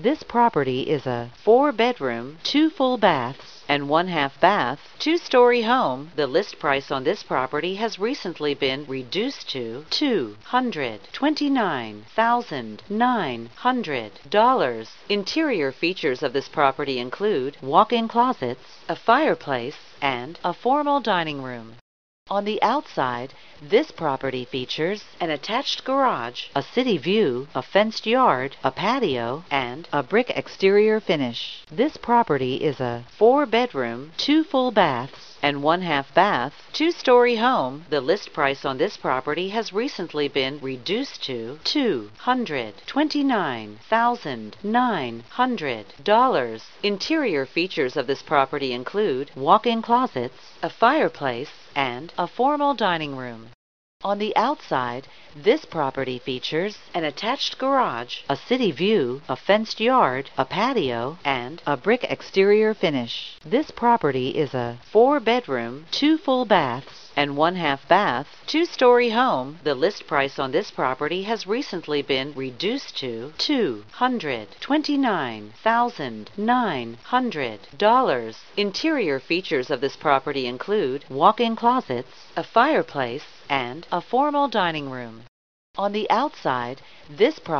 This property is a four bedroom, two full baths, and one half bath, two story home. The list price on this property has recently been reduced to $229,900. Interior features of this property include walk in closets, a fireplace, and a formal dining room. On the outside, this property features an attached garage, a city view, a fenced yard, a patio, and a brick exterior finish. This property is a four bedroom, two full baths, and one half bath, two story home. The list price on this property has recently been reduced to $229,900. Interior features of this property include walk in closets, a fireplace, and a formal dining room. On the outside, this property features an attached garage, a city view, a fenced yard, a patio, and a brick exterior finish. This property is a four bedroom, two full baths, and one half bath, two story home. The list price on this property has recently been reduced to $229,900. Interior features of this property include walk in closets, a fireplace, and a formal dining room. On the outside, this property